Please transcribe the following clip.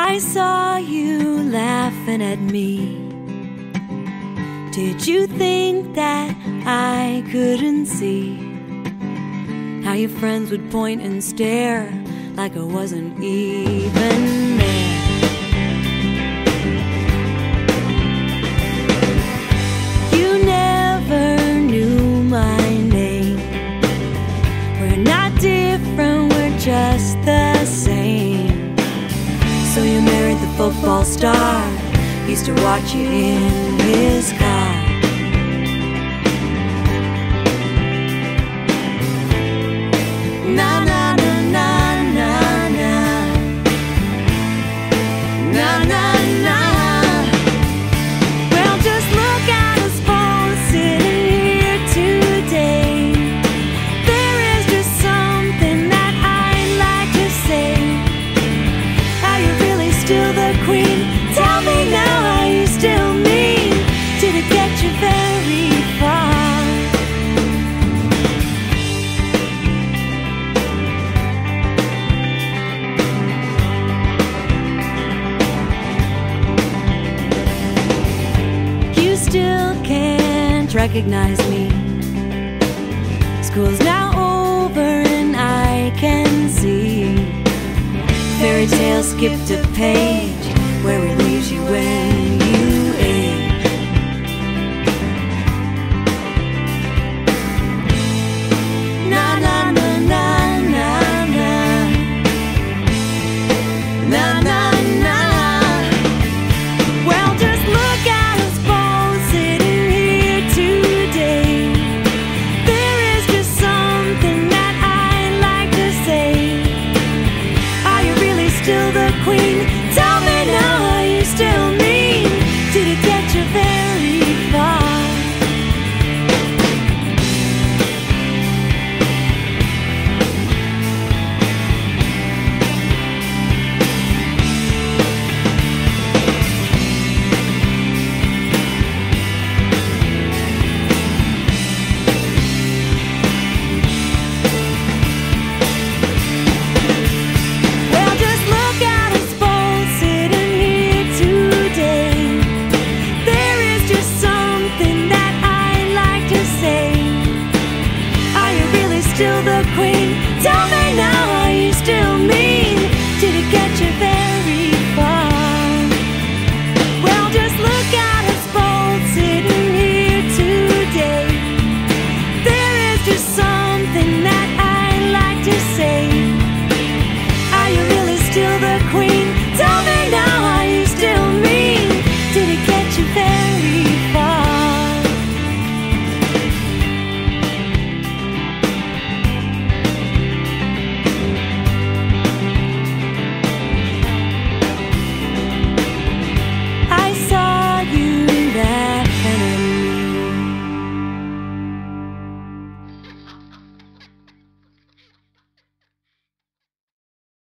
I saw you laughing at me. Did you think that I couldn't see how your friends would point and stare like I wasn't even there? You never knew my name. We're not different, we're just the same. So you married the football star. Used to watch you in his car. Still the queen? Tell me now, are you still me? Did it get you very far? You still can't recognize me. School's now see fairy tale queen.